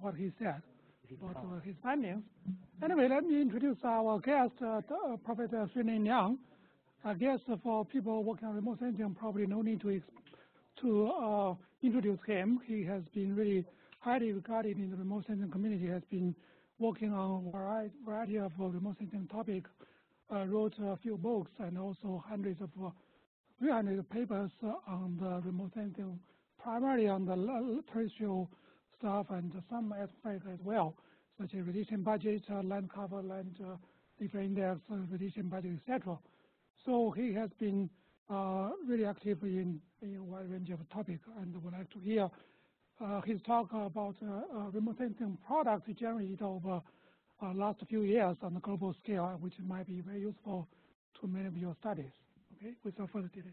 what he said about uh, his findings. Anyway, let me introduce our guest, uh, uh Professor Shunlin Liang. I guess for people working on remote sensing, probably no need to to uh, introduce him. He has been really highly regarded in the remote sensing community, has been working on a variety of remote sensing topics, uh, wrote a few books and also hundreds of, uh, 300 papers on the remote sensing, primarily on the terrestrial stuff and some aspects as well, such as radiation budget, uh, land cover, land uh, different index, radiation budget, etc. So he has been uh, really active in, in, a wide range of topics, and would like to hear uh, his talk about uh, uh remote sensing products generated over uh, last few years on a global scale, which might be very useful to many of your studies. Okay, without further delay.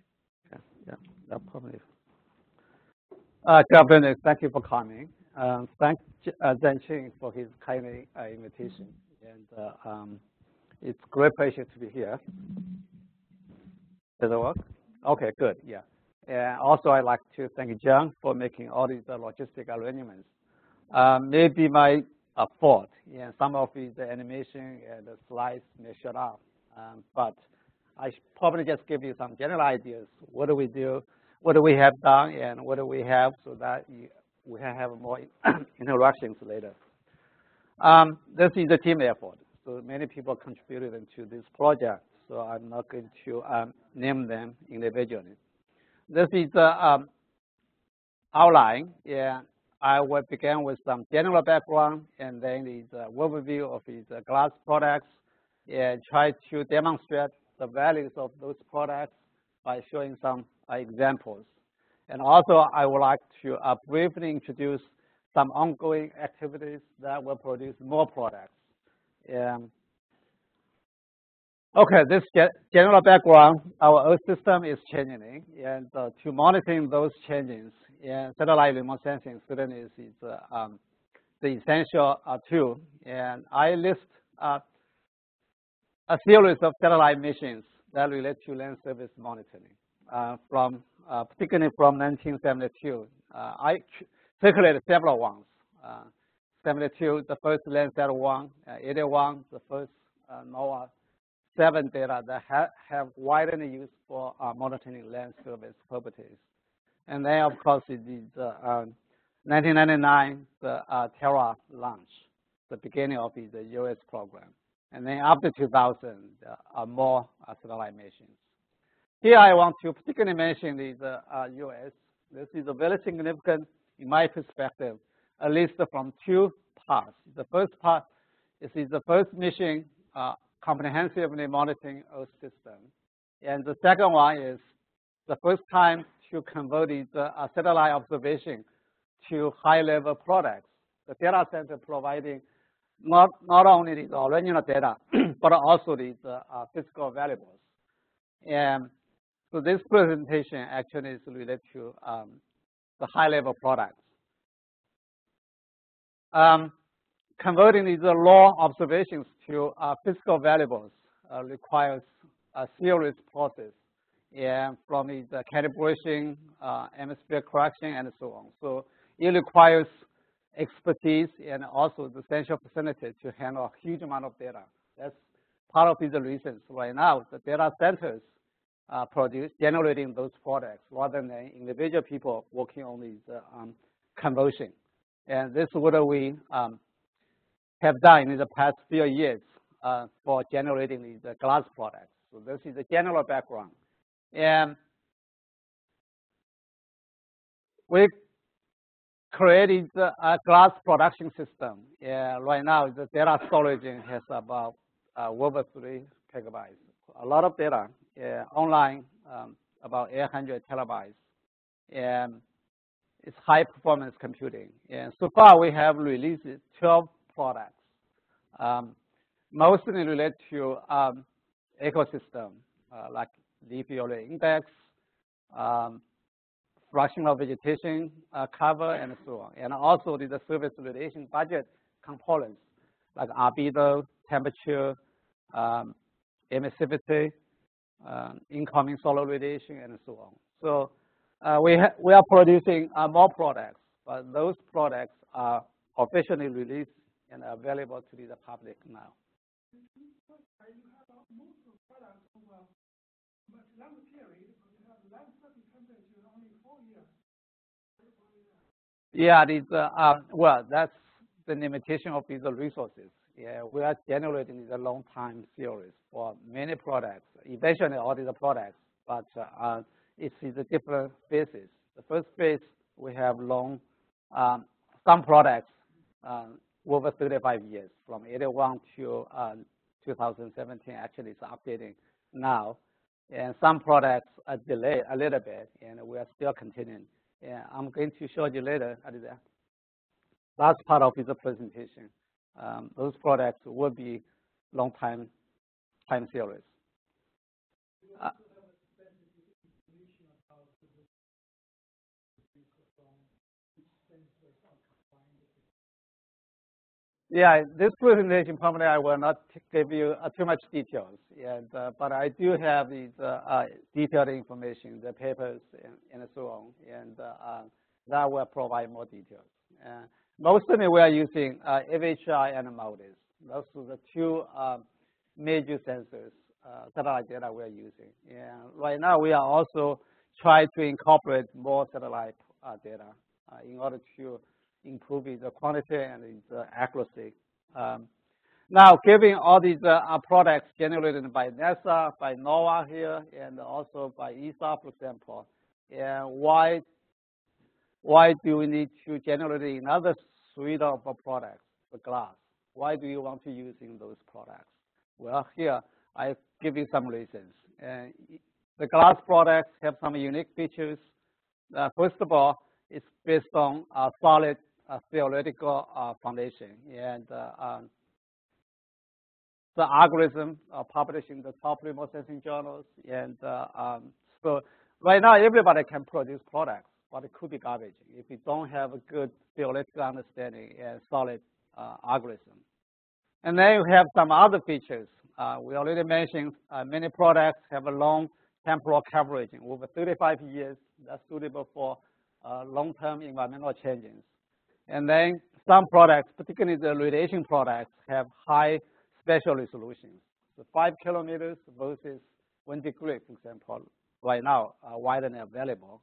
Yeah, yeah, no problem. Uh. Thank you for coming. Um, thank uh, Zhen for his kind uh, invitation, and uh, um, it's great pleasure to be here. Does it work? Okay, good. Yeah. And also, I'd like to thank John for making all these uh, logistic arrangements. Um, maybe my uh, fault. Yeah, some of his animation and the slides may shut off, um, but I probably just give you some general ideas. What do we do? What do we have done, and what do we have so that you, we can have more interactions later. Um, this is a team effort. So many people contributed to this project. So I'm not going to um, name them individually. This is the um, outline. Yeah, I will begin with some general background and then the uh, overview of these uh, glass products and try to demonstrate the values of those products by showing some uh, examples. And also, I would like to uh, briefly introduce some ongoing activities that will produce more products. Um, okay, this general background, our Earth system is changing, and uh, to monitoring those changes, satellite remote sensing certainly is, is uh, um, the essential uh, tool. And I list uh, a series of satellite missions that relate to land surface monitoring uh, from uh, particularly from 1972. Uh, I circulated several ones. 72, the first Landsat 1, 81, the first NOAA 7 data that ha have widely used for monitoring land surface properties. And then, of course, it is uh, 1999, the uh, Terra launch, the beginning of the EOS program. And then after 2000, there more uh, satellite missions. Here I want to particularly mention the uh, EOS. This is a very significant, in my perspective, at least from two parts. The first part is, the first mission uh, comprehensively monitoring Earth system. And the second one is the first time to convert the uh, satellite observation to high-level products. The data center providing not, not only the original data, but also the uh, physical variables. And so this presentation actually is related to um, the high-level products. Um, converting these raw observations to uh, physical variables uh, requires a serious process and from the calibration, uh, atmosphere correction, and so on. So it requires expertise and also the central facility to handle a huge amount of data. That's part of the reasons right now the data centers uh, produce, generating those products rather than individual people working on these uh, um, conversion. And this is what we um, have done in the past few years uh, for generating these uh, glass products. So this is the general background. And we created a glass production system. Yeah, right now, the data storage has about uh, over three gigabytes. A lot of data uh, online, um, about 800 terabytes. And it's high performance computing. And so far we have released 12 products, um, mostly related to um, ecosystem, uh, like leaf area index, um, fractional vegetation uh, cover, and so on. And also the surface radiation budget components, like albedo, temperature, um, emissivity, uh, incoming solar radiation, and so on. So uh, we, we are producing uh, more products, but those products are officially released and available to the public now. Yeah, these, uh, uh, well, that's the limitation of these resources. Yeah, we are generating the long time series for many products, eventually all these products, but uh, it's in the different phases. The first phase, we have long, um, some products uh, over 35 years, from 81 to uh, 2017, actually it's updating now. And some products are delayed a little bit, and we are still continuing. And I'm going to show you later at the last part of the presentation. Um, those products will be long time time series. Uh, Yeah, this presentation probably I will not give you uh, too much details, and, uh, but I do have these uh, uh detailed information, the papers and, and so on, and uh, that will provide more details. Mostly we are using uh, AVHRR and MODIS. Those are the two uh, major sensors, uh, satellite data we are using. And right now we are also trying to incorporate more satellite data in order to improve the quantity and the accuracy. Um, now, given all these uh, products generated by NASA, by NOAA here, and also by ESA, for example, and why why do we need to generate another suite of products for glass? Why do you want to use in those products? Well, here I give you some reasons. Uh, the glass products have some unique features. Uh, first of all, it's based on a solid theoretical uh, foundation. And uh, um, the algorithm are published in the top remote sensing journals. And uh, um, so right now, everybody can produce products, but it could be garbage if you don't have a good theoretical understanding and solid algorithm. And then you have some other features. Uh, we already mentioned uh, many products have a long temporal coverage over 35 years. That's suitable for uh, long-term environmental changes. And then some products, particularly the radiation products, have high spatial resolutions. So five kilometers versus one degree, for example, right now are widely available.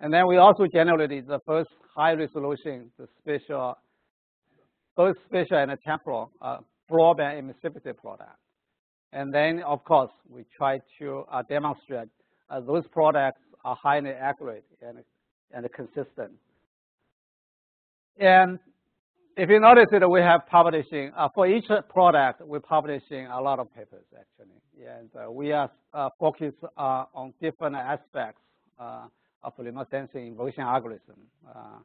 And then we also generated the first high resolution, the spatial, both spatial and temporal uh, broadband emissivity product. And then, of course, we try to uh, demonstrate uh, those products are highly accurate and, and consistent and if you notice that we have publishing, uh, for each product, we're publishing a lot of papers actually. And uh, we are uh, focused uh, on different aspects uh, of remote sensing inversion algorithm, uh,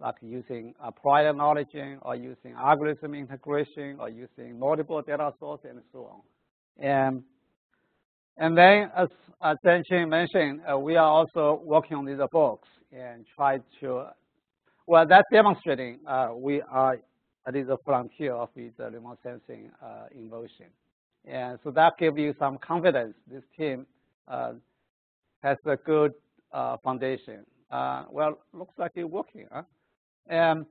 like using prior knowledge or using algorithm integration or using multiple data sources and so on. And, and then as, as mentioned, we are also working on these books and try to well, that's demonstrating uh, we are at the frontier of the remote sensing uh, inversion. And so that gives you some confidence. This team uh, has a good uh, foundation. Uh, well, looks like it's working. Huh? And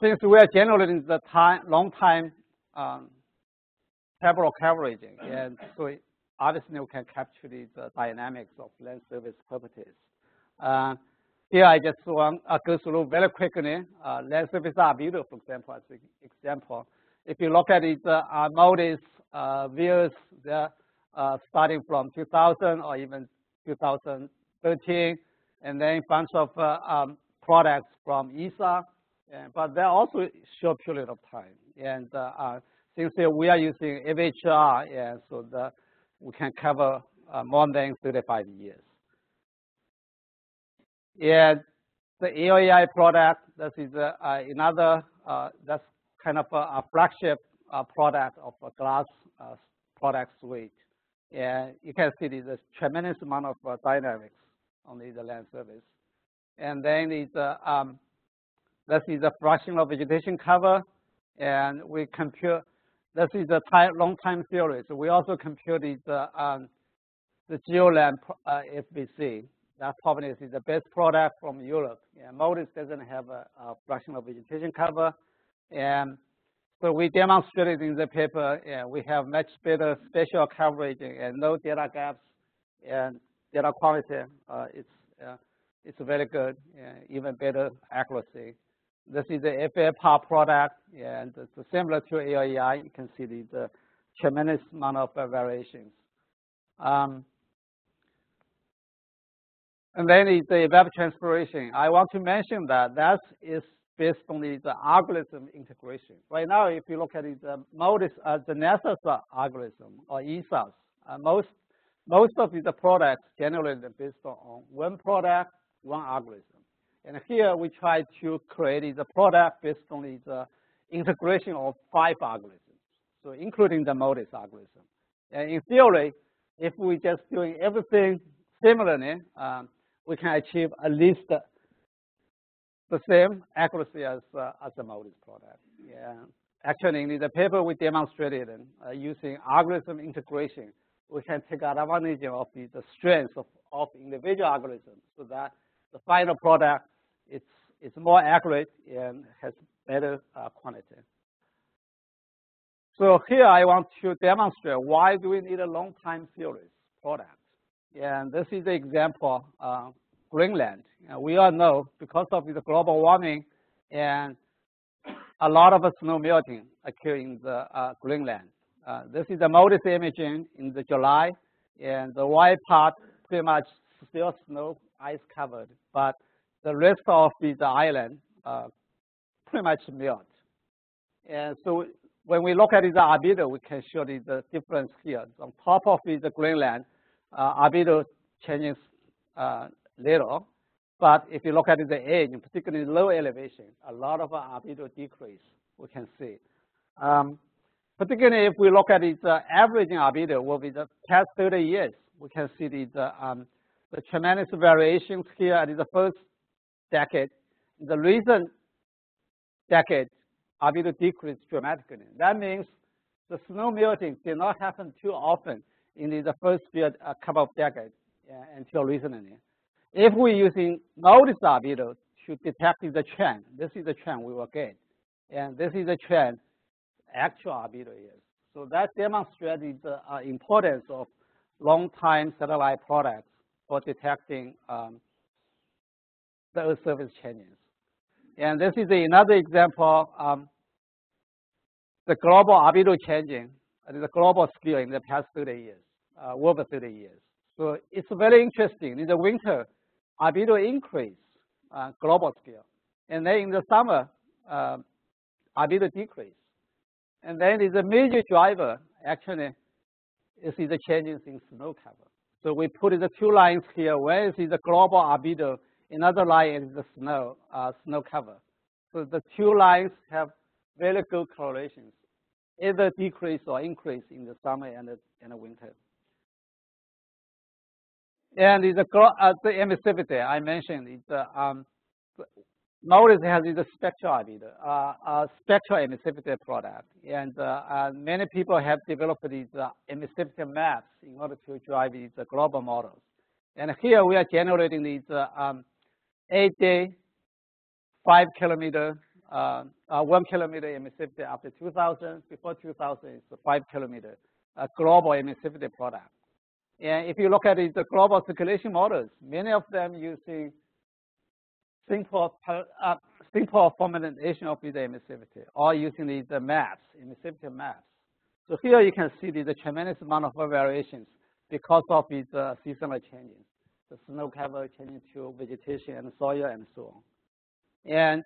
since we are generating the time, long time um, temporal coverage, and so obviously we can capture the, the dynamics of land surface properties. Uh, here I just want to go through very quickly. Uh, land surface albedo, for example, as an example. If you look at it, uh, MODIS uh, views, they're uh, starting from 2000 or even 2013, and then a bunch of uh, um, products from ESA, and, but they're also short period of time. And uh, uh, since we are using AVHRR, and so the, we can cover uh, more than 35 years. And the LAI product, this is uh, another, that's kind of a, a flagship product of a glass product suite. And you can see there's a tremendous amount of uh, dynamics on the, land surface. And then it's, uh, um, this is the a of vegetation cover, and we compute, this is a time, long time series. We also compute the, um, the GeoLand FVC, that probably is the best product from Europe. And MODIS doesn't have a, a of vegetation cover. And so we demonstrated in the paper, and we have much better spatial coverage and no data gaps and data quality. Uh, it's uh, it's very good, even better accuracy. This is the FA product, and it's similar to LAI. You can see the, the tremendous amount of variations. Um, and then it's the evapotranspiration. I want to mention that that is based on the, algorithm integration. Right now, if you look at the MODIS, uh, the NASA's algorithm or ESA's, uh, most most of the products generated based on one product, one algorithm. And here we try to create the product based on the integration of five algorithms, so including the MODIS algorithm. And in theory, if we just doing everything similarly, um, we can achieve at least the same accuracy as uh, as the MODIS product. Yeah. Actually, in the paper we demonstrated uh, using algorithm integration, we can take advantage of the, the strengths of, of individual algorithms so that the final product it's it's more accurate and has better uh, quality. So here I want to demonstrate why do we need a long time series product. And this is the example uh, Greenland. Uh, we all know because of the global warming and a lot of snow melting occur in the uh, Greenland. Uh, this is the MODIS imaging in the July, and the white part pretty much still snow ice covered, but the rest of the, the island uh, pretty much melt. And so when we look at the albedo, we can show the, the difference here. On top of the Greenland, uh, albedo changes uh, little, but if you look at the edge, particularly low elevation, a lot of albedo decrease we can see. Um, particularly if we look at its uh, averaging albedo over the past 30 years, we can see the, the, um, the tremendous variations here at the first decade. The recent decade, albedo decreased dramatically. That means the snow melting did not happen too often in the, the first few, uh, couple of decades uh, until recently. If we're using albedo to detect the trend, this is the trend we will get. And this is the trend actual albedo is. So that demonstrates the uh, importance of long-time satellite products for detecting um, the Earth surface changes. And this is another example um, the global albedo changing at the global scale in the past 30 years, uh, over 30 years. So it's very interesting. In the winter, albedo increase uh, global scale. And then in the summer, uh, decrease. And then is a major driver actually is the changes in snow cover. So we put the two lines here. One is the global albedo, another line is the snow uh, snow cover. So the two lines have very good correlations, either decrease or increase in the summer and the, and the winter. And the, uh, the emissivity I mentioned is uh, um, MODIS has the spectral uh, uh, spectral emissivity product, and uh, uh, many people have developed these uh, emissivity maps in order to drive these uh, global models. And here we are generating these um, eight-day, five kilometer, one kilometer emissivity after 2000. Before 2000, it's a five kilometer global emissivity product. And if you look at the global circulation models, many of them using simple, uh, simple formulation of the emissivity or using these uh, maps, emissivity maps. So here you can see the, the tremendous amount of variations because of these uh, seasonal changes. The snow cover changing to vegetation and soil and so on. And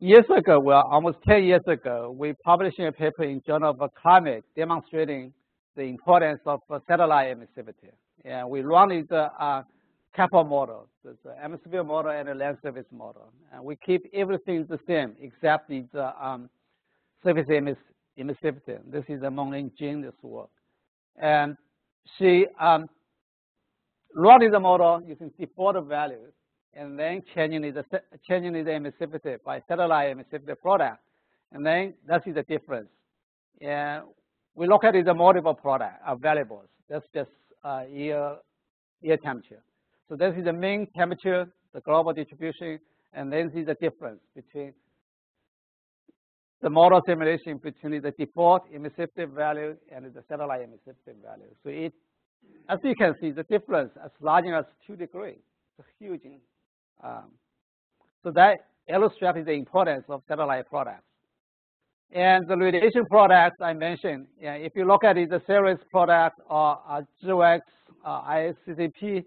years ago, well, almost 10 years ago, we published a paper in Journal of Climate demonstrating the importance of satellite emissivity. And we run the uh, couple models, the atmosphere model and the land surface model. And we keep everything the same except the um, surface emiss emissivity. This is the Menglin Jin's work. And she um, running the model using default values and then changing the, changing the emissivity by satellite emissivity product. And then that is the difference. And we look at the multiple product uh, variables. That's just uh, year air temperature. So this is the mean temperature, the global distribution, and then see the difference between the model simulation between the default emissivity value and the satellite emissivity value. So it, as you can see, the difference as large as two degrees. It's huge. Um, so that illustrates the importance of satellite products. And the radiation products I mentioned, yeah, if you look at it, the CERES product or uh, GEWEX, uh, ISCCP,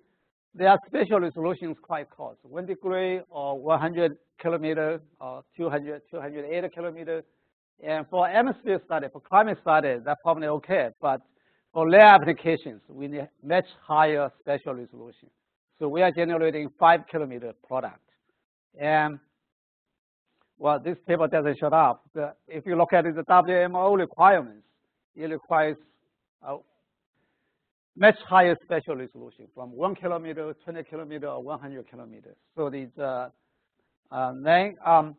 their spatial resolution is quite close, one degree or 100 kilometer or 200, 280 kilometer. And for atmosphere study, for climate study, that's probably okay. But for lab applications, we need much higher spatial resolution. So we are generating five kilometer product. And well, this table doesn't show up. The, if you look at the WMO requirements, it requires a much higher spatial resolution from one kilometer, 20 kilometer, or 100 kilometers. So these, uh, uh, then um,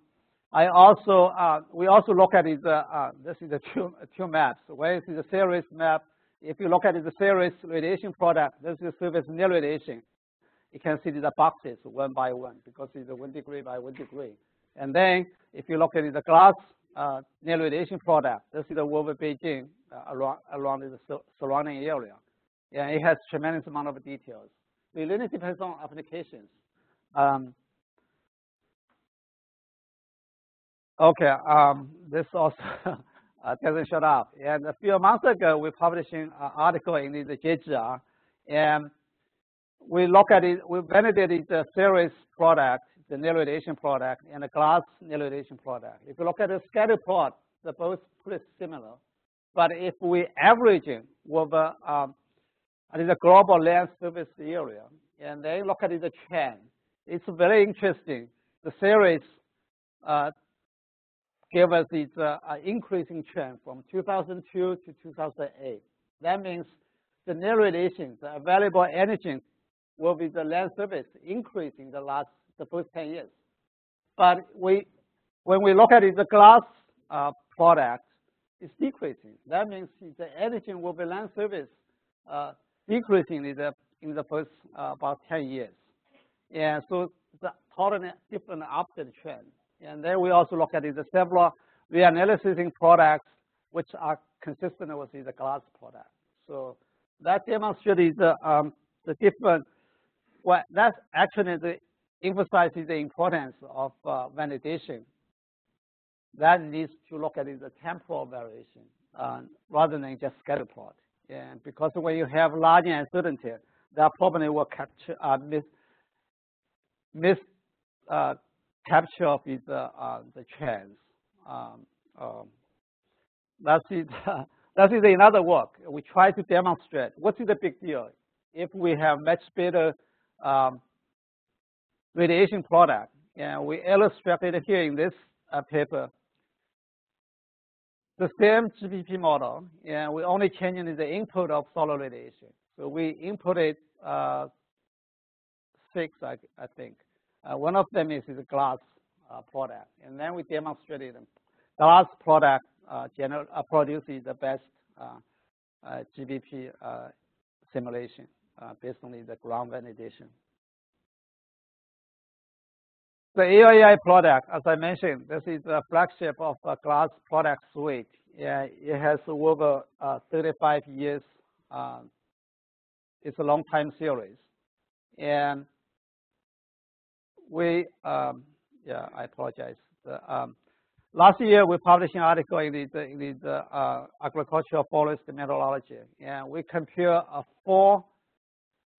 I also, uh, we also look at it, uh, uh, this is the two, two maps. One is the CERES map. If you look at the CERES radiation product, this is surface net radiation. You can see the boxes one by one because it's one degree by one degree. And then if you look at the glass uh, radiation product, this is the over Beijing uh, around, around the surrounding area. And it has tremendous amount of details. It really depends on applications. Um, okay, um, this also uh, doesn't shut up. And a few months ago, we published an article in the JGR, and we look at it, we validated the CERES product the net radiation product and the glass net radiation product. If you look at the scatter plot, they're both pretty similar. But if we average with uh, um, the global land surface area, and then look at the trend, it's very interesting. The CERES uh, gave us this uh, increasing trend from 2002 to 2008. That means the net radiation, the available energy will be the land surface increasing the last the first 10 years. But we, when we look at it, the glass uh, product is decreasing. That means the energy will be land surface uh, decreasing in the, in the first uh, about 10 years. And so the totally different opposite trend. And then we also look at the several reanalysis products which are consistent with the glass product. So that demonstrates the, um, the different, well, that's actually the emphasizes the importance of uh, validation. That needs to look at the temporal variation uh, rather than just scatter plot. And because when you have large uncertainty, that probably will capture uh, miss, miss uh, capture of the, uh, the trends. Um, um, that is that is another work. We try to demonstrate what is the big deal if we have much better um, radiation product. And we illustrated here in this uh, paper the same GPP model, and we only changing the input of solar radiation. So we inputted uh, six, I, I think. Uh, one of them is, a glass uh, product, and then we demonstrated the glass product uh, general, uh, produces the best GPP simulation based on the ground validation. The LAI product, as I mentioned, this is a flagship of a glass product suite. Yeah, it has over uh, 35 years. Uh, it's a long time series. And we, um, yeah, I apologize. The, um, last year, we published an article in the, in the uh, Agricultural Forest Meteorology, and we compare a four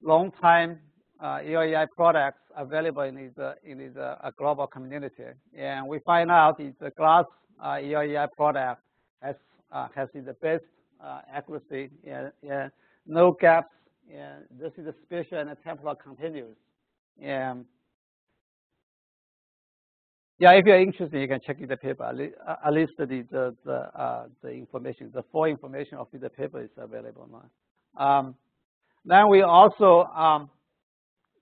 long time uh, LAI products available in the in the uh, global community, and we find out the glass uh, LAI product has has the best accuracy and, no gaps. And this is the spatial and the temporal continuous. And yeah, if you're interested, you can check the paper. At least the the the, uh, the information, the full information of the paper is available now. Um, then we also um,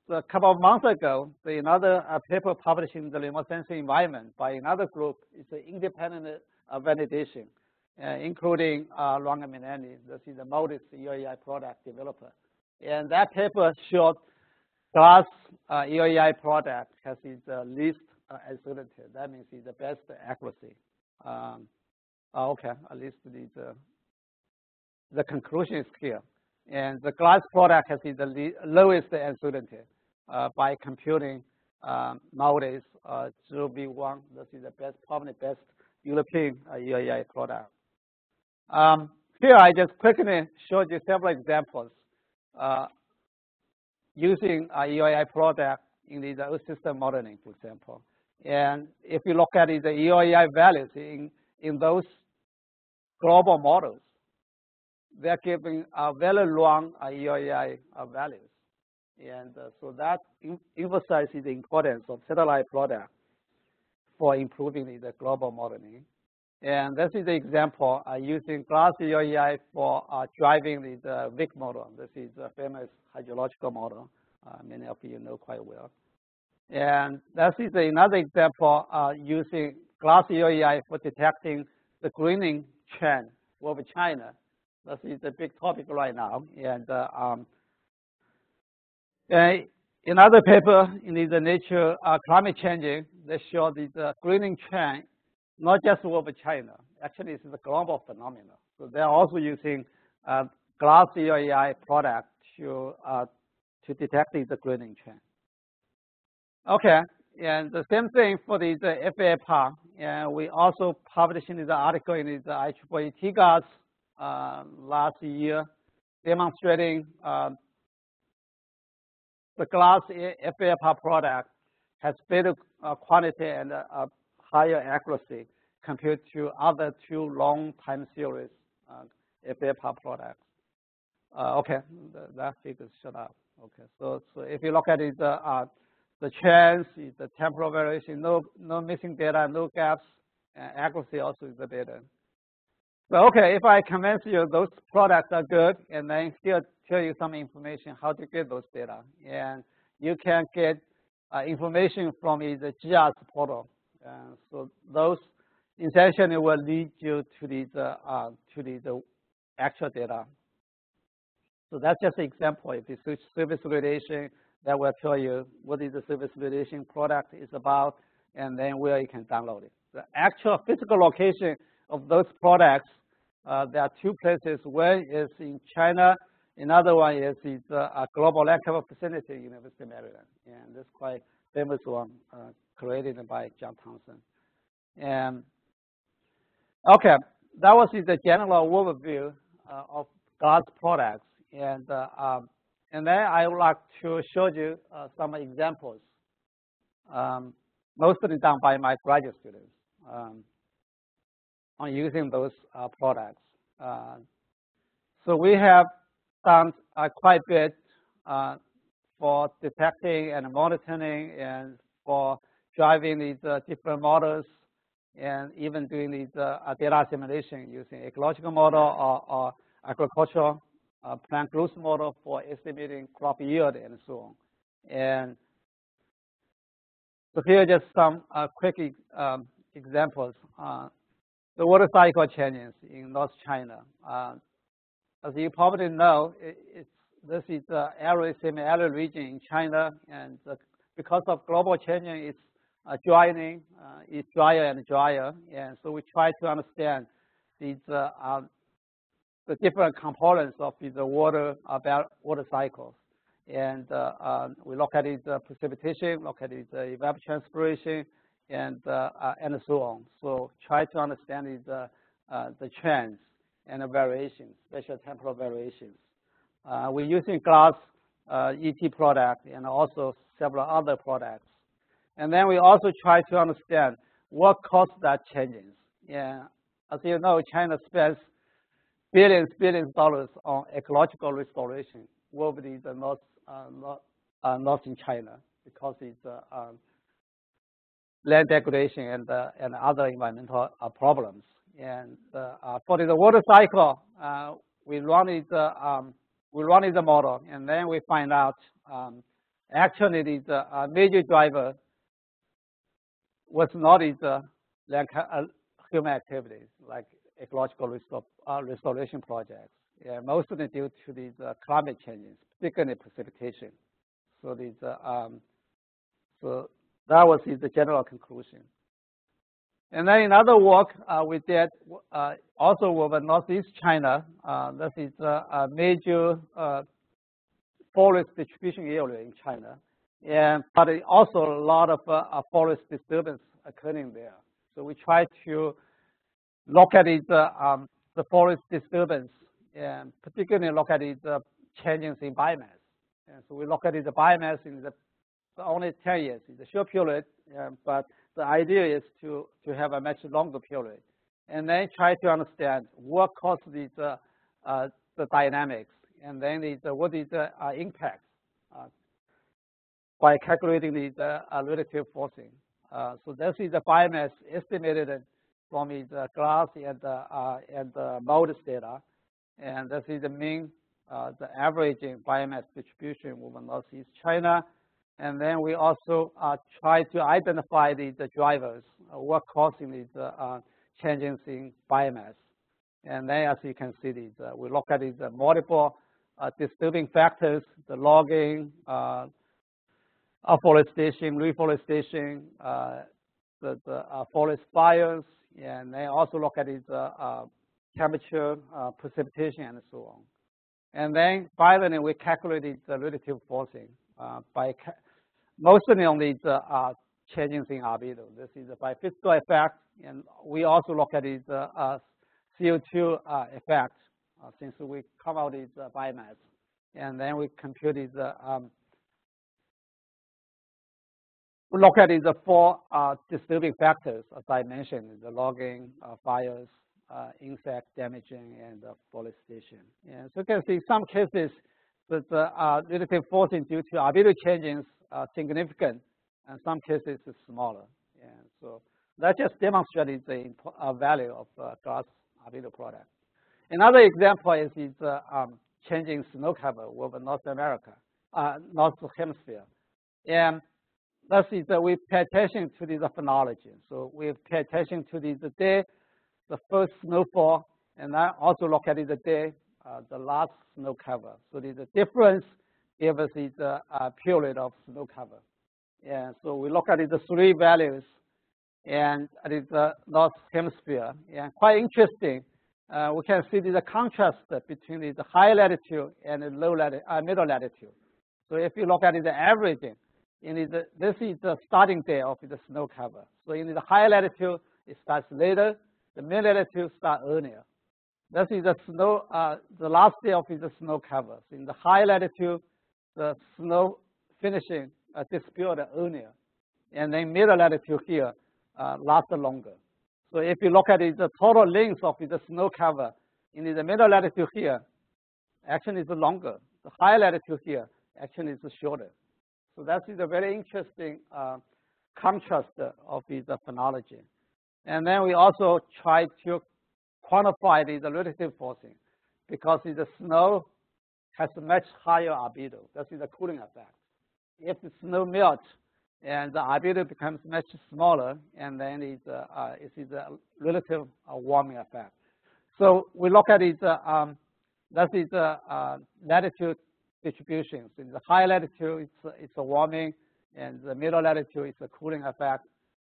a couple of months ago, the another uh, paper published in the remote sensing environment by another group is an independent uh, validation, uh, including uh, Ranga Myneni, this is the Modis LAI product developer. And that paper showed glass uh, LAI product has the least uncertainty. That means it's the best accuracy. Um, okay, at least the, the, conclusion is clear. And the glass product has the lowest uncertainty by computing um, nowadays uh, GEOV1. This is the best, probably best European uh, LAI product. Um, here I just quickly showed you several examples uh, using a product in the system modeling, for example. And if you look at the LAI values in, in those global models, they're giving a very long LAI values. And uh, so that emphasizes the importance of satellite product for improving the global modeling. And this is the example uh, using glass LAI for uh, driving the, the VIC model. This is a famous hydrological model. Uh, many of you know quite well. And this is another example uh, using glass LAI for detecting the greening trend over China. This is a big topic right now. And uh, um, another paper in the Nature uh, Climate Changing, they show the greening trend not just over China. Actually, it's a global phenomenon. So they're also using uh, glass LAI product to uh, to detect the greening trend. Okay, and the same thing for the, the FAA And we also published in the article in the IEEE TGRS uh, last year, demonstrating uh, the glass FAA product has better uh, quantity and uh, higher accuracy compared to other two long time series uh, FAA products. Okay, that figure shut up. Okay, so if you look at it, the chance, the temporal variation, no no missing data, no gaps, accuracy also is better. So okay, if I convince you those products are good, and then still tell you some information how to get those data, and you can get uh, information from the GIS portal. Uh, so those essentially will lead you to the, uh, to the, the actual data. So that's just an example. If the surface radiation, that will tell you what is the surface radiation product is about, and then where you can download it. The actual physical location of those products, uh, there are two places. One is in China, another one is, a global electrical facility in University of Maryland, and this quite famous one uh, created by John Townshend. And okay, that was the general overview uh, of glass products, and uh, um, and then I would like to show you uh, some examples, um, mostly done by my graduate students um, on using those uh, products. Uh, so we have done uh, quite a bit for detecting and monitoring and for driving these uh, different models and even doing these uh, data simulation using ecological model or, or agricultural uh, plant growth model for estimating crop yield and so on. And so here are just some uh, quick um, examples. Uh, the water cycle changes in North China. Uh, as you probably know, it, this is the arid semi-arid region in China, and because of global changing, it's uh, drying, uh, it's drier and drier, and so we try to understand these uh, um, the different components of the water about water cycles. And uh, um, we look at its uh, precipitation, look at its uh, evapotranspiration, and and so on. So try to understand the the trends and variations, spatial temporal variations. we're using glass ET product and also several other products. And then we also try to understand what caused that changes. Yeah, as you know, China spends billions, billions of dollars on ecological restoration over the north, uh, north, uh, China because it's uh, um, land degradation and uh, and other environmental uh, problems. And uh, for the water cycle, we run it um, we run the model, and then we find out um, actually the major driver was not is like human activities like ecological restore, uh, restoration projects. yeah, mostly due to these uh, climate changes, particularly precipitation. So these, uh, um, so that was the general conclusion. And then in other work uh, we did uh, also over Northeast China, uh, this is a major uh, forest distribution area in China, and but also a lot of uh, forest disturbance occurring there. So we try to look at it, uh, um, the forest disturbance, and particularly look at the changes in biomass. And so we look at the biomass in the only 10 years. It's a short period, but the idea is to, to have a much longer period. And then try to understand what causes these, uh, uh, the dynamics, and then these, uh, what is the uh, impact uh, by calculating the relative forcing. so this is the biomass estimated from the glass and, and the MODIS data. And this is the mean, the averaging biomass distribution over Northeast China. And then we also uh, try to identify the, the drivers, uh, what causing these uh, uh, changes in biomass. And then as you can see, these, uh, we look at these uh, multiple disturbing factors, the logging, afforestation, reforestation, the, the forest fires, and then also look at these temperature, precipitation, and so on. And then finally, we calculated the relative forcing uh, by mostly on these uh, changes in albedo. This is by physical effect, and we also look at these uh, CO2 uh, effect uh, since we come out uh, biomass, and then we compute these. Um, we look at these four disturbing factors, as I mentioned: the logging, fires, insect damaging, and forestation. And so you can see some cases that the relative forcing due to albedo changes are significant, and some cases smaller. And so that just demonstrates the uh, value of uh, glass albedo product. Another example is, is uh, um, changing snow cover over North America, uh, North Hemisphere. And that is that we pay attention to the phenology. So we pay attention to the, the day, the first snowfall, and I also look at the day, uh, the last snow cover. So a difference give us the uh, period of snow cover. And so we look at the three values and at the north hemisphere. And quite interesting, uh, we can see the contrast between the high latitude and the low latitude, uh, middle latitude. So if you look at the averaging, in the, this is the starting day of the snow cover. So in the high latitude, it starts later. The middle latitude starts earlier. This is the snow, uh, the last day of the snow cover. In the high latitude, the snow finishing uh, disappeared earlier. And then middle latitude here uh, lasts longer. So if you look at it, the total length of the snow cover in the middle latitude here, action is longer. The high latitude here action is shorter. So that is a very interesting uh, contrast of the phenology. And then we also try to quantify the relative forcing because the snow has a much higher albedo. That is the cooling effect. If the snow melts and the albedo becomes much smaller, and then it's, uh, it is a relative uh, warming effect. So we look at it, uh, um, that is uh, uh, latitude distributions. In the high latitude, it's, it's a warming, and the middle latitude is a cooling effect.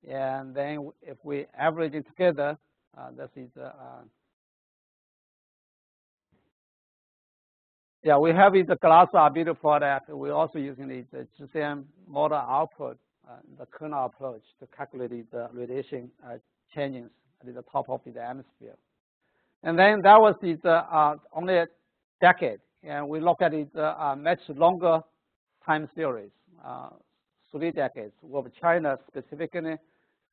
And then if we average it together, that is Yeah, we have the glass albedo product. We're also using the, GCM model output, uh, the kernel approach to calculate the radiation uh, changes at the top of the atmosphere. And then that was uh, only a decade. And we look at it uh, much longer time series, uh, three decades, with China specifically.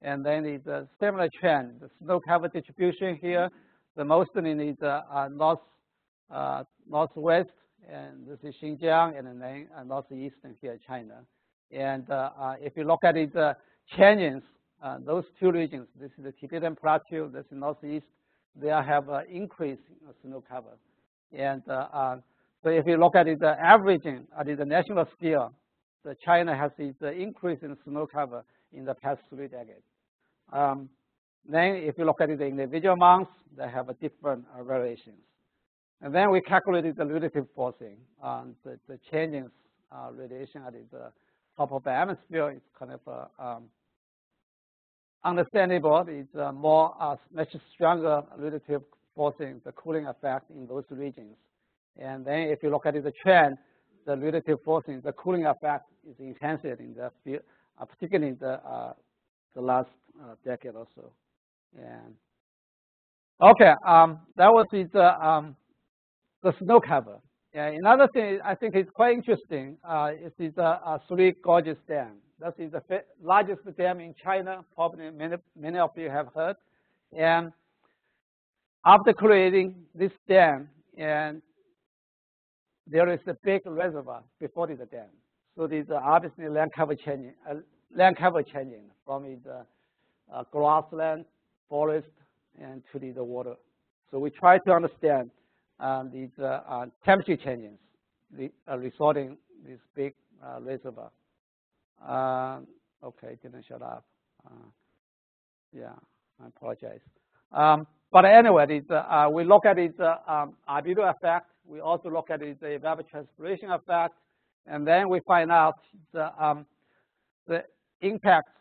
And then it's a similar trend, the snow cover distribution here, the most in the uh, uh, north, uh, northwest and this is Xinjiang, and then uh, northeastern here, China. And uh, uh, if you look at the uh, changes, those two regions, this is the Tibetan Plateau, this is northeast, they have an increase in snow cover. And so if you look at the averaging at the national scale, the China has this increase in snow cover in the past three decades. Um, then if you look at the individual months, they have different uh, variations. And then we calculated the radiative forcing, the, the changing uh, radiation at the top of the atmosphere. It's kind of uh, um, understandable. It's uh, more, uh, much stronger radiative forcing, the cooling effect in those regions. And then if you look at the trend, the radiative forcing, the cooling effect is enhanced in the field, uh, particularly in the, uh, the last uh, decade or so. And okay, um, that was the, um, the snow cover. And another thing I think is quite interesting uh, is the uh, Three Gorges Dam. That is the largest dam in China, probably many, many of you have heard. And after creating this dam, and there is a big reservoir before the dam. So there's are obviously land cover changing, uh, land cover changing from the uh, grassland, forest, and to the, the water. So we try to understand um, these uh, uh, temperature changes the, uh, resulting this big uh, reservoir. Okay, didn't shut up. yeah, I apologize. Um, but anyway, uh, we look at its uh, um, albedo effect. We also look at its evapotranspiration effect. And then we find out the, um, the impacts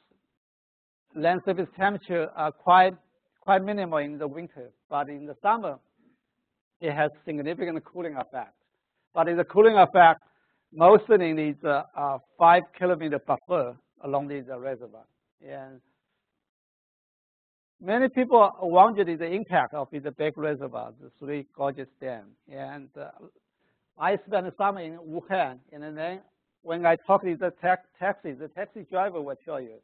land surface temperature are quite, quite minimal in the winter. But in the summer, it has significant cooling effect. But in the cooling effect, mostly needs a, uh, five kilometer buffer along this reservoir. And many people wondered the impact of the big reservoir, the Three Gorges Dam. And uh, I spent the summer in Wuhan, and then when I talk to the taxi, the taxi driver will tell you,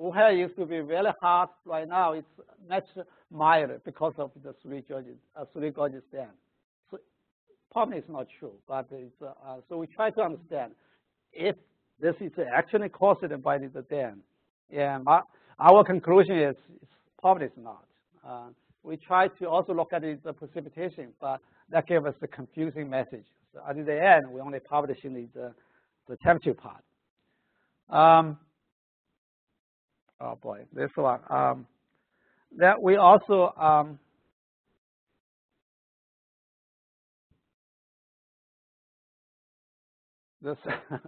Wuhan used to be very hot. Right now, it's much milder because of the Three Gorges, uh, Three Gorges Dam. So probably it's not true, but it's, uh, uh, so we try to understand if this is actually caused by the dam. And my, our conclusion is Probably it's not. Uh, we try to also look at the precipitation, but that gave us a confusing message. So at the end, we only publishing the, the temperature part. Um, oh boy, this one. Um, that we also um, this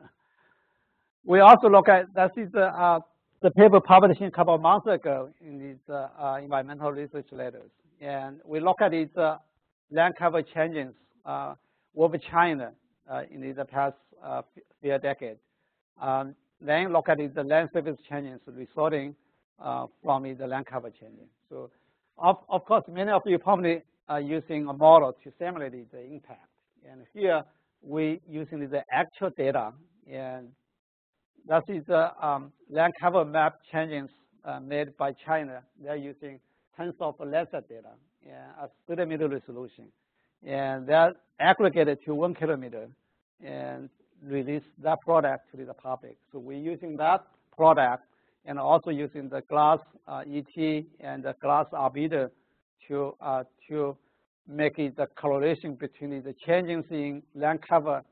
we also look at that is the uh, the paper published a couple of months ago in these uh, uh, environmental research letters. And we look at these uh, land cover changes uh, over China uh, in the past few decades. Um, then look at the land surface changes resulting from the land cover changing. So of, of course, many of you probably are using a model to simulate the impact. And here we using the actual data and that is the um, land cover map changes uh, made by China. They're using tens of laser data at 30 meter resolution. And they're aggregated to one kilometer and release that product to the public. So we're using that product and also using the GLASS uh, ET and the GLASS albedo to, uh, to make it the correlation between the changes in land cover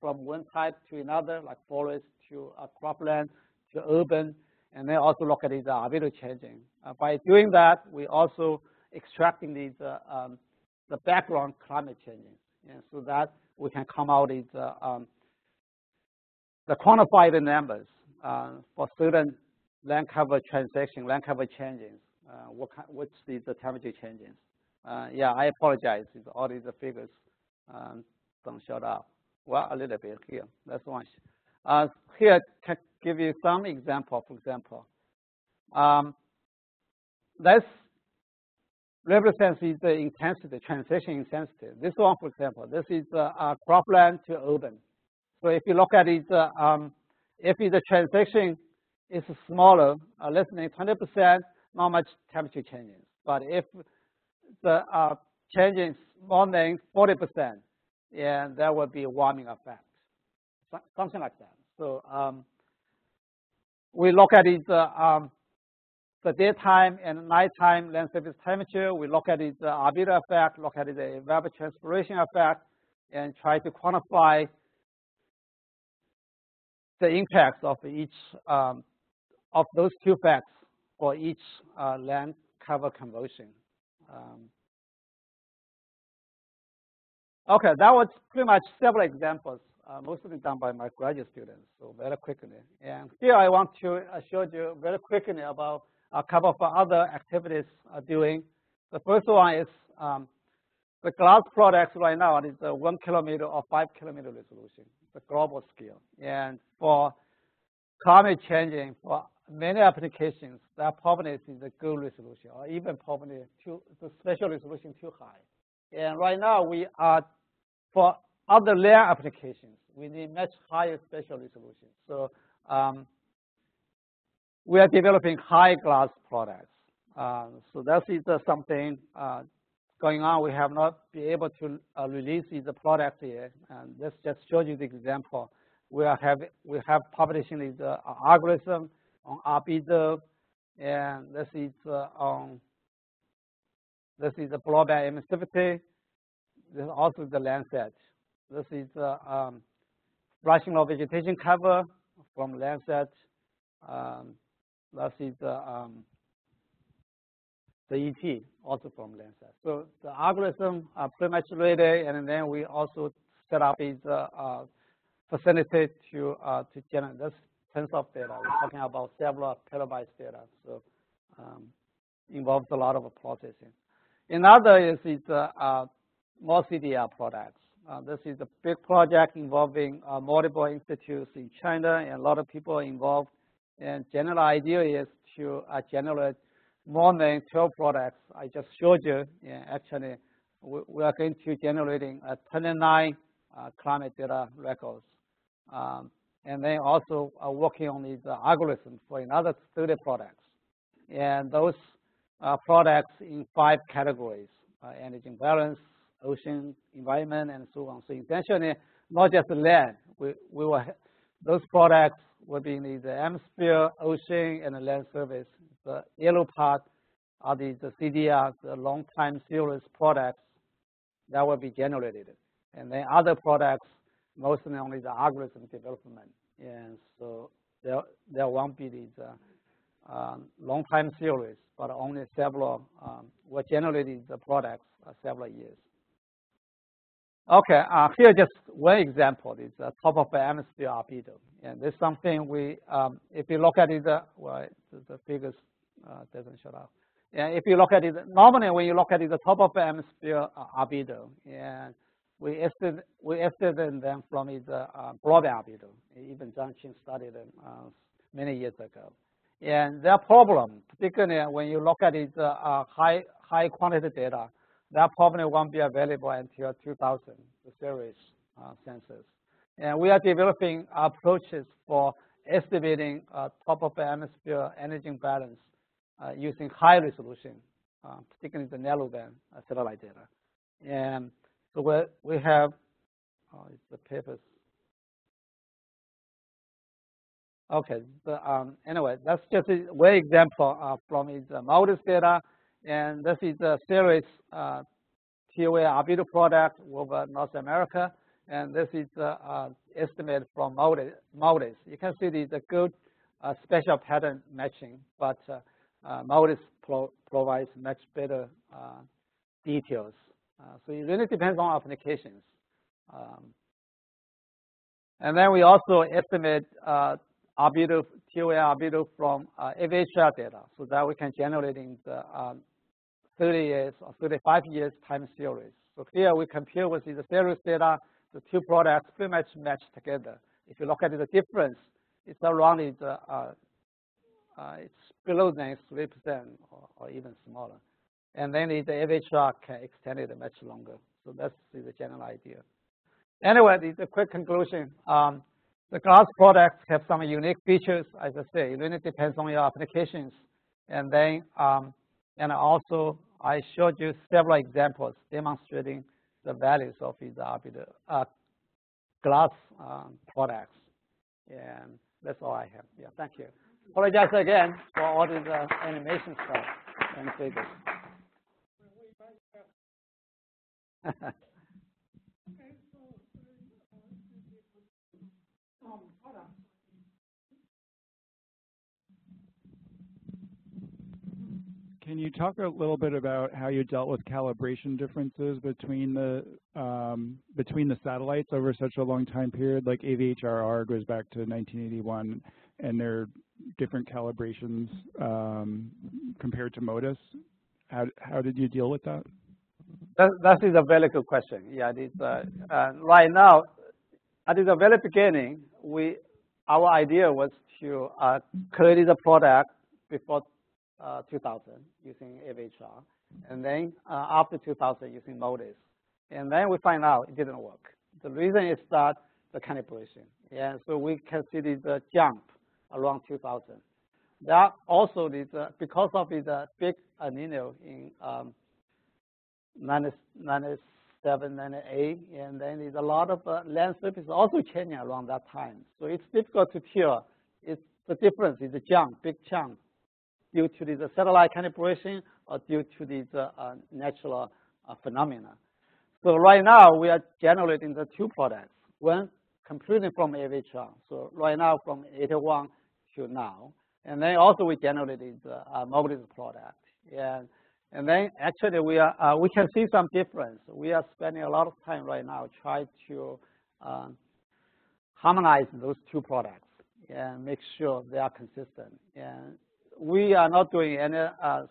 from one type to another, like forest to uh, cropland, to urban, and then also look at the albedo changing. Uh, by doing that, we're also extracting these uh, um, the background climate changing, and so that we can come out with uh, um, the quantified numbers uh, for certain land cover transaction, land cover changes, uh, what what's the, the temperature changes. yeah, I apologize. All these figures um, don't show up. Well, a little bit here. That's one. Uh, here, to give you some example, for example, um, this represents the intensity, transition intensity. This one, for example, this is uh, uh, cropland to urban. So if you look at it, uh, um, if the transition is smaller, uh, less than 20%, not much temperature changes. But if the uh, change is more than 40%, yeah, there will be a warming effect, something like that. So um, we look at it, uh, um, the daytime and nighttime land surface temperature. We look at it, the albedo effect, look at it, the evapotranspiration effect, and try to quantify the impacts of each um, of those two facts for each uh, land cover conversion. Um, Okay, that was pretty much several examples, uh, mostly done by my graduate students, so very quickly. And here I want to uh, show you very quickly about a couple of other activities are doing. The first one is um, the GLASS products right now is a one kilometer or five kilometer resolution, the global scale. And for climate changing, for many applications, that probably is a good resolution, or even probably too, the spatial resolution too high. And right now we are, for other layer applications, we need much higher spatial resolution. So um, we are developing high GLASS products. Uh, so that is uh, something uh, going on. We have not been able to uh, release the product yet. And this just shows you the example. We have we have publishing the uh, algorithm on albedo, and this is uh, on this is the broadband emissivity. This is also the Landsat. This is um, fraction of vegetation cover from Landsat. Um, is the, um, the ET, also from Landsat. So the algorithm are pretty much ready, and then we also set up is uh, uh, facility to uh, to generate this tons of data. We're talking about several petabytes data, so um, involves a lot of processing. Another is is uh, uh, more CDR products. Uh, this is a big project involving uh, multiple institutes in China, and a lot of people involved. And general idea is to uh, generate more than 12 products. I just showed you. And actually, we, we, are going to generating 29 uh, climate data records. Um, and then also uh, working on these uh, algorithms for another 30 products. And those products in five categories, energy balance, ocean environment, and so on. So essentially, not just land. We, we will those products will be in the atmosphere, ocean, and land surface. The yellow part are the, the CDR, the long time series products that will be generated. And then other products, mostly only the algorithm development. And so there, there won't be these uh, um, long time series, but only several, um, generate these products uh, several years. Okay, uh, here just one example is the top of the atmosphere albedo. And this is something we, um, if you look at it, uh, well, the, the figures uh, doesn't show up. And if you look at it, normally when you look at it, the top of the atmosphere uh, albedo, and we estimate, we estimate them from its uh, broadband albedo. Even Zhanqing studied them uh, many years ago. And their problem, particularly when you look at its uh, high, high quantity data, that probably won't be available until 2000, the CERES uh, sensors. And we are developing approaches for estimating uh, top of the atmosphere energy balance uh, using high resolution, uh, particularly the narrowband uh, satellite data. And so we we have oh, the papers. Okay, but um, anyway, that's just a one example uh, from its uh, data and this is a CERES uh, TOA albedo product over North America. And this is uh, uh, estimate from. MODIS. You can see the, good uh, spatial pattern matching, but uh, MODIS pro provides much better uh, details. Uh, so it really depends on applications. Um, and then we also estimate uh, albedo, TOA albedo from uh, AVHRR data so that we can generate in the um, 30 years or 35 years time CERES. So here we compare with the series data, the two products pretty much match together. If you look at the difference, it's around it, uh, uh, it's below than 3% or, or, even smaller. And then the AVHRR can extend it much longer. So that's the general idea. Anyway, the, the quick conclusion. Um, the GLASS products have some unique features, as I say, it really depends on your applications. And then, um, and also I showed you several examples demonstrating the values of these uh, GLASS um, products. And that's all I have. Yeah, thank you. Apologize again for all this uh, animation stuff and figures. Can you talk a little bit about how you dealt with calibration differences between the um, between the satellites over such a long time period? Like AVHRR goes back to 1981, and there are different calibrations um, compared to MODIS. How how did you deal with that? That that is a very good question. Yeah, this, uh, uh, right now, at the very beginning, we our idea was to uh, create the product before uh, 2000 using AVHRR, and then uh, after 2000 using MODIS. And then we find out it didn't work. The reason is that the calibration. Yeah, so we can see the jump around 2000. That also is uh, because of the big El Nino in um, 97, 98, and then there's a lot of uh, land surface also changing around that time. So it's difficult to tell. It's the difference is a jump, big jump due to the satellite calibration or due to the uh, natural uh, phenomena. So right now we are generating the two products. One completely from AVHRR. So right now from 81 to now. And then also we generated uh, MODIS product. And, and then actually we are uh, we can see some difference. We are spending a lot of time right now trying to uh, harmonize those two products and make sure they are consistent. And we are not doing any uh,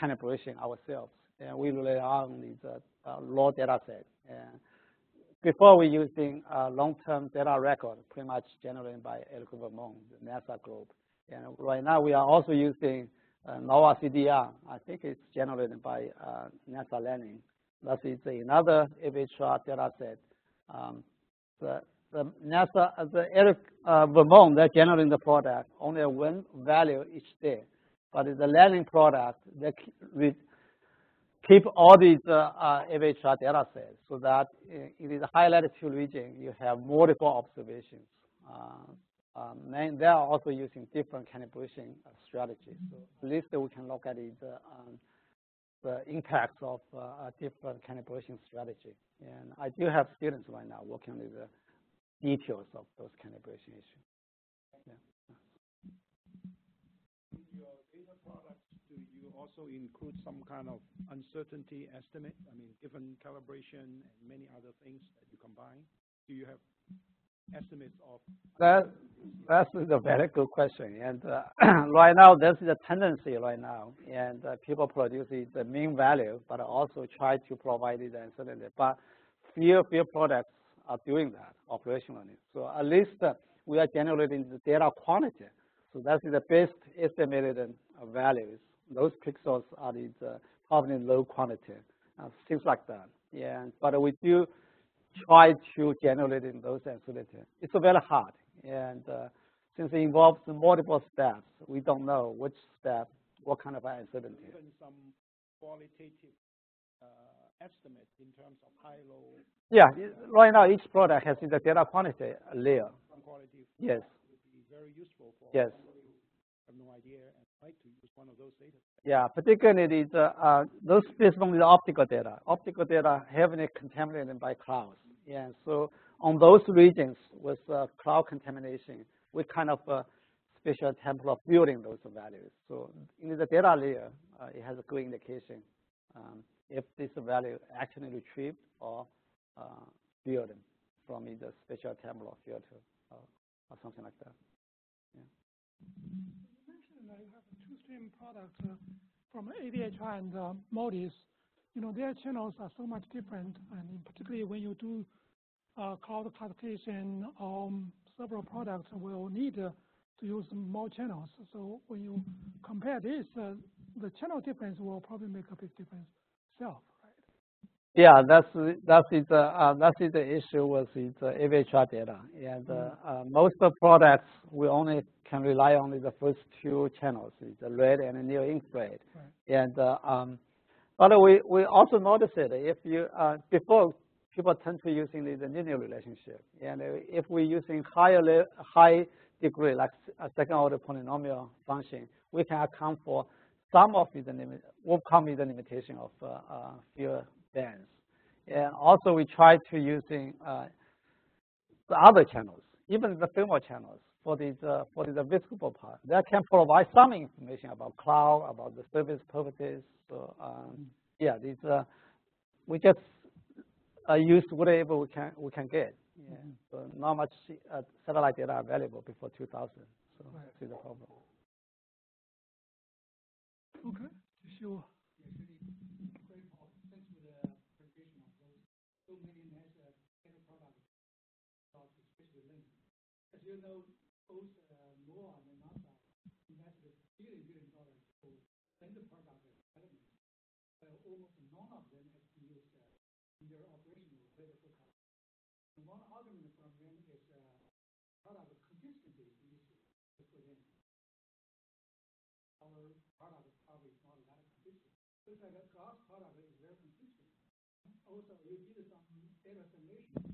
calibration ourselves, and we rely on the uh, raw data set. And before we using uh, long-term data record, pretty much generated by Eric Vermote, the NASA group. And right now we are also using uh, NOAA CDR. I think it's generated by uh, NASA Learning. That is another AVHRR data set. Um, the, the NASA, the Eric uh, Vermote, they're generating the product only one value each day. But the learning product, they keep all these uh, uh, data sets so that in the high latitude region, you have multiple observations. Uh, um, they are also using different calibration strategies. So at least we can look at the, um, the impacts of uh, different calibration strategy. And I do have students right now working with the details of those calibration issues. Yeah. Also include some kind of uncertainty estimate? I mean, given calibration and many other things that you combine, do you have estimates of? That, that's a very good question. And uh, right now, there's a tendency right now, and uh, people produce the mean value, but also try to provide the uncertainty. But few, few products are doing that operationally. So at least uh, we are generating the data quantity. So that's the best estimated uh, values those pixels are the probably low quantity, uh, things like that. Yeah, but we do try to generate in those uncertainty. It's very hard, and uh, since it involves multiple steps, we don't know which step, what kind of uncertainty. Even some qualitative uh, estimates in terms of high, low. Yeah, right now each product has the data quantity layer. Some quality. Yes. Would be very useful for. Yes. Have no idea like to use one of those data. Yeah, particularly the, uh, those based on the optical data. Optical data heavily contaminated by clouds. Yeah, so on those regions with uh, cloud contamination, we kind of uh, special template of building those values. So in the data layer, uh, it has a good indication um, if this value actually retrieved or uh, built from the special template filter uh, or something like that. Yeah you have product uh, from AVHRR and uh, MODIS. You know, their channels are so much different, and particularly when you do uh, cloud classification, um, several products will need uh, to use more channels. So when you compare this, uh, the channel difference will probably make a big difference itself. Yeah, that's that is the uh, that is the issue with the AVHRR data, and uh, mm. uh, most of the products we only can rely on the first two channels, the red and the near infrared, right. and uh, um, but we we also notice it if you uh, before people tend to using the, the linear relationship, and if we're using higher high degree like a second order polynomial function, we can account for some of the limit, will come with the limitation of uh, fewer bands. And also we try to using uh, the other channels, even the thermal channels. for the uh, for the visible part. That can provide some information about cloud, about the service purposes. So um, yeah, these uh, we just uh, use whatever we can we can get. Yeah. Mm -hmm. So not much uh, satellite data available before 2000. So right. that's the problem. Okay, sure. Both uh, NOAA and NASA invested billion billion dollars to sensor product development. Uh, almost none of them has been used uh, in their operational weather forecast. One argument from them is uh, product consistency issue for them. Our product probably is not that consistent. Looks like a GLASS product is very consistent. Also, we did some data simulation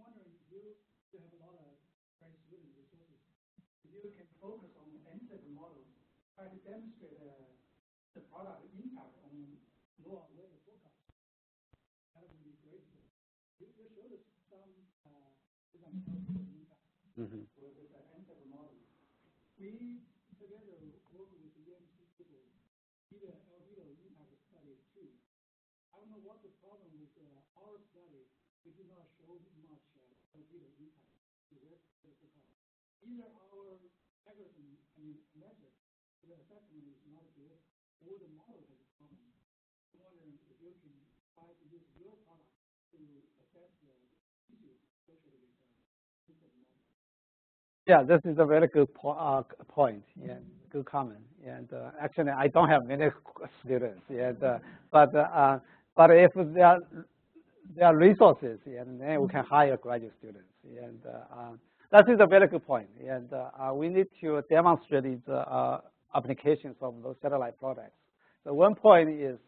wondering if you, have a lot of grad student resources, if you can focus on NCEP models, try to demonstrate uh, the product impact on lower weather forecast. That would be great. You, you showed us some uh, impact mm -hmm. with the NCEP model. We together work with the EMC people, did an albedo impact study too. I don't know what the problem with uh, our study we do not show much protocol. Either our algorithm, I mean, the assessment is not good, or the model has problems. I'm wondering if you can try to use your product to assess the issues associated with the uh, model. Yeah, this is a very good po uh, point. Yeah, good comment. And uh, actually, I don't have many students. Yeah, uh, but uh, but if they are there are resources, and then we can hire graduate students. And uh, that is a very good point. And uh, we need to demonstrate the uh, applications of those satellite products. The one point is,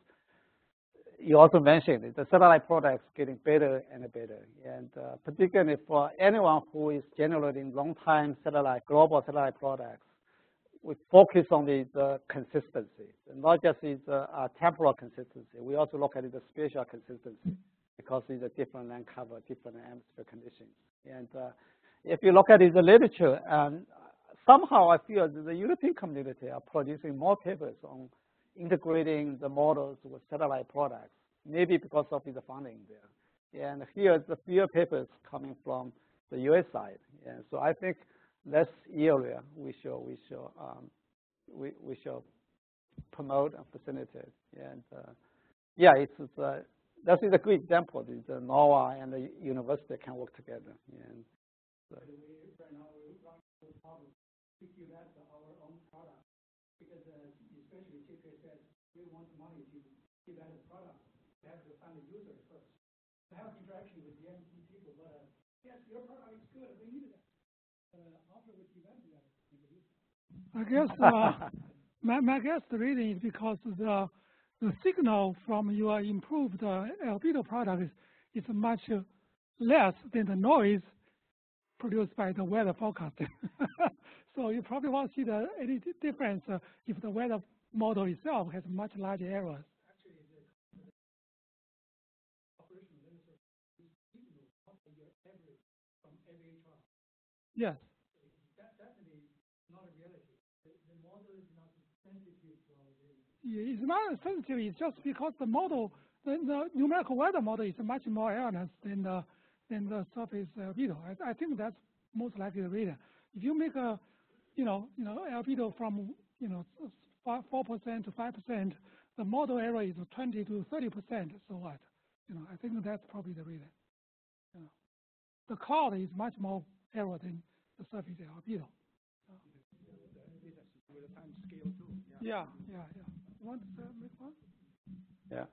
you also mentioned the satellite products getting better and better. And uh, particularly for anyone who is generating long-time satellite, global satellite products, we focus on the, the consistency, not just the uh, temporal consistency. We also look at the spatial consistency because it's a different land cover, different atmosphere conditions. And uh, if you look at the literature, um, somehow I feel the European community are producing more papers on integrating the models with satellite products, maybe because of the funding there. And here's the few papers coming from the US side. And so I think this area we should, we should, um, we, we should promote and facilitate. And uh, yeah, it's, it's uh, that is a good example. The, the NOAA and the university can work together. And so. right now we run the problem to give our own product because uh, especially TK said we want money to give product. We have to find the user first. To have interaction with the MC people, but uh, yes, your product is good. We need that. Uh, after we develop that, I guess uh, my, my guess the reason is because the the signal from your improved uh, albedo product is, is much less than the noise produced by the weather forecasting. so you probably won't see the, any difference uh, if the weather model itself has much larger errors. Yes. It's not sensitive. It's just because the model, the, the numerical weather model is much more erroneous than the than the surface uh, albedo. I, I think that's most likely the reason. If you make a, you know, you know, albedo from you know four percent to five percent, the model error is 20 to 30 percent. So what? You know, I think that's probably the reason. You know, the cloud is much more error than the surface albedo. Yeah, yeah, yeah want to make one? Yeah.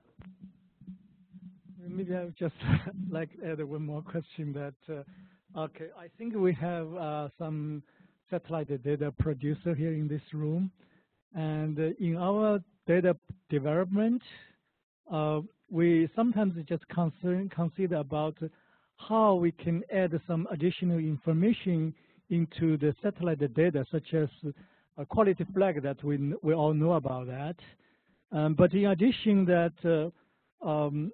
Maybe I would just like to add one more question that, uh, okay, I think we have uh, some satellite data producer here in this room. And uh, in our data development, uh, we sometimes just concern, consider about how we can add some additional information into the satellite data, such as a quality flag that we, we all know about that. Um, but in addition that uh, um,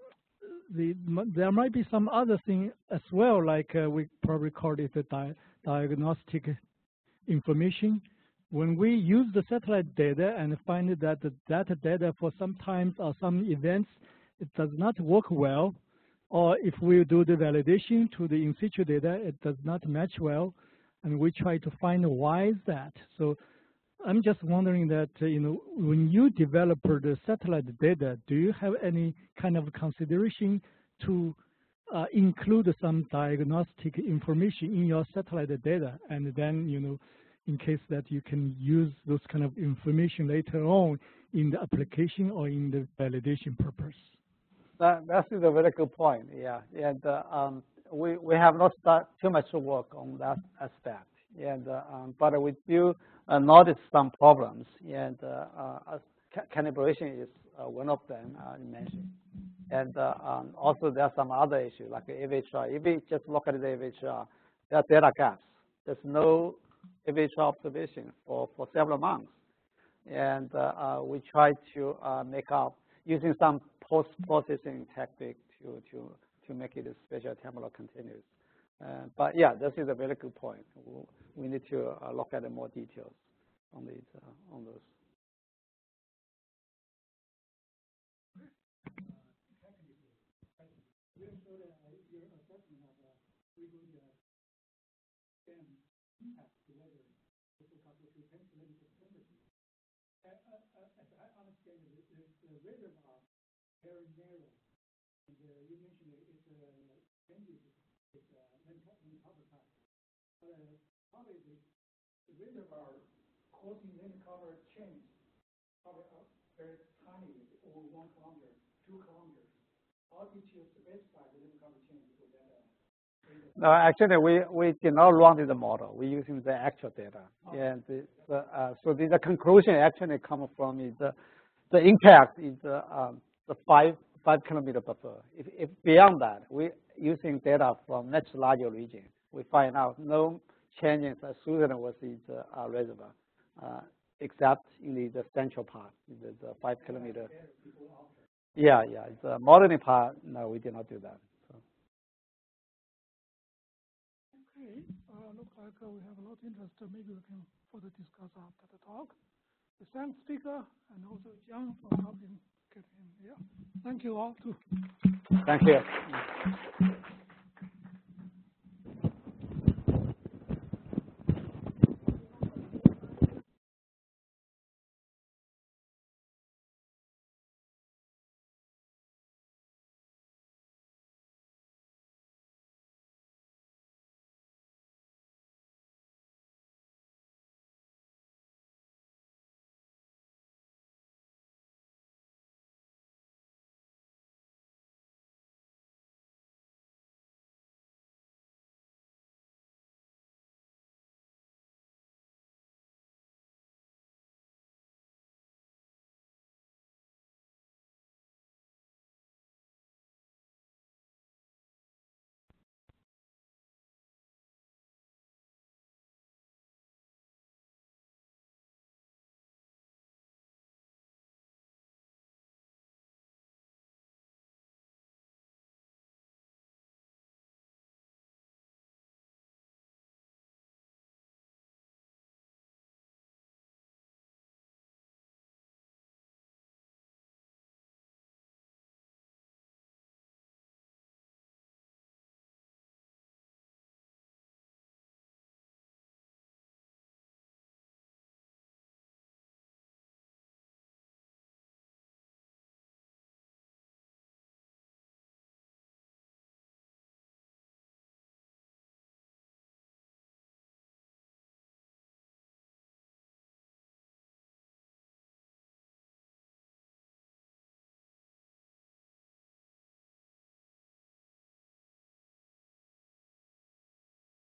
the, there might be some other thing as well, like uh, we probably call it the di diagnostic information. When we use the satellite data and find that the data data for sometimes or some events, it does not work well, or if we do the validation to the in situ data, it does not match well, and we try to find why is that. So I'm just wondering that, uh, you know, when you develop the satellite data, do you have any kind of consideration to uh, include some diagnostic information in your satellite data, and then, you know, in case that you can use those kind of information later on in the application or in the validation purpose? That, that is a very good point, yeah. And uh, um, we, we have not started too much work on that aspect. And, uh, um, but we do uh, notice some problems, and uh, calibration is one of them you mentioned. And um, also there are some other issues like AVHRR. If we just look at the AVHRR, there are data gaps. There's no AVHRR observation for, for several months. And we try to make up using some post-processing technique to, to, to make it a spatial temporal continuous. Uh, but yeah, this is a very good point. We need to uh, look at the more details on these uh, on those. As I understand it, the reservoir very narrow, and you mentioned it changes with uh, when, when cover time. Uh, probably the, the reservoir causing wind cover change probably uh, very tiny, over one kilometer, two kilometers. How did you specify the wind cover change for that? Uh, no, actually, we, we did not run the model. We're using the actual data. Oh. And the, the, uh, so the, the, conclusion actually comes from is the, the impact is uh, um, the five, five kilometer buffer. If, if beyond that, we using data from much larger region, we find out no changes associated with the uh, reservoir, uh, except in the, the, central part, the, the five kilometer. Yeah, yeah, the modeling part, no, we did not do that. So. Okay, uh, looks like uh, we have a lot of interest. Maybe we can further discuss after the talk. We thank speaker and also John for helping get him here. Thank you all too. Thank you.